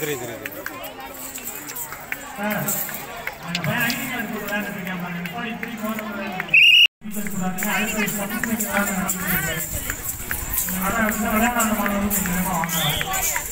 இல்லை இல்லை அதான் விளையாடாத மாணவர்கள்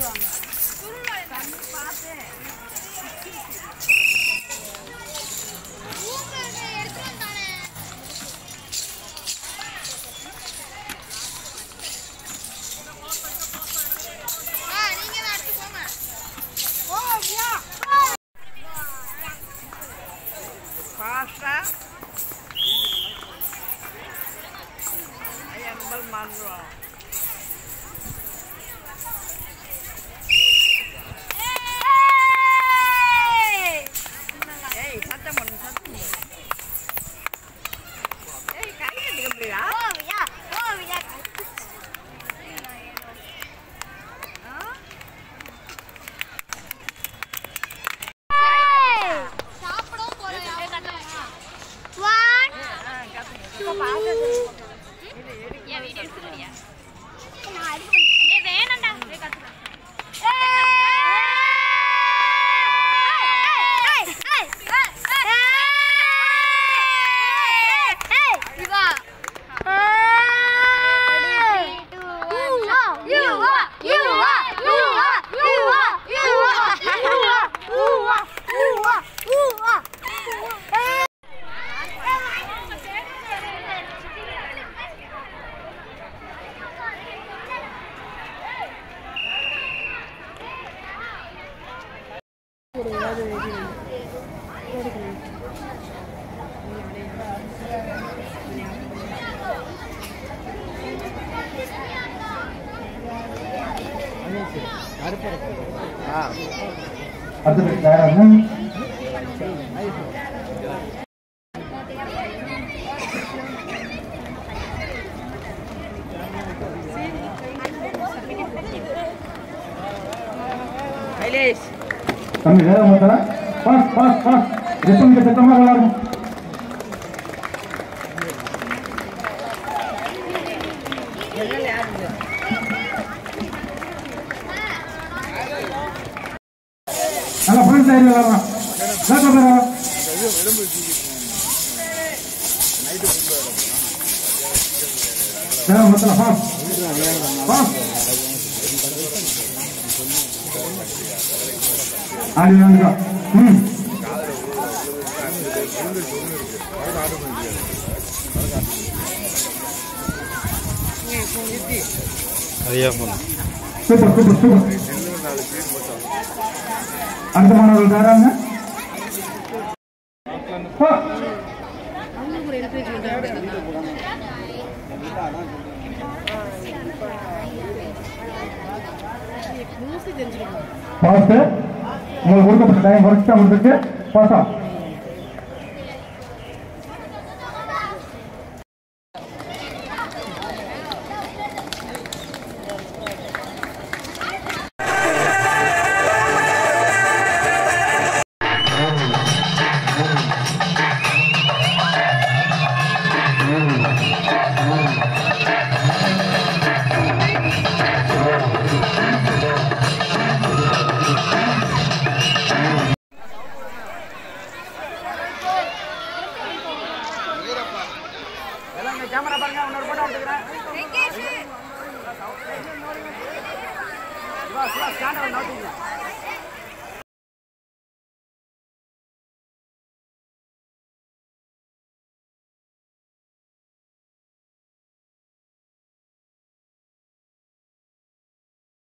술을 많이 남는 거 같아. அடுத்தது யாராவது தம்பி வேற மாத்தல பாஸ் பாஸ் பாஸ் ரிப்பன் சத்தமா விளையாடும் நல்லா ஃப்ரண்ட் சைடு விளையாடலாம் வேக்க பேரா வேற மாத்தல பாஸ் பாஸ் ஆடி வாங்க ம். சூப்பர் சூப்பர் சூப்பர் அடுத்த மாணவர்கள் தராங்க போ. உங்களுக்கு கொடுக்கப்பட்ட டைம் கரெக்டாக முடிஞ்சிருக்கு. பாசா 不要夹到脑袋里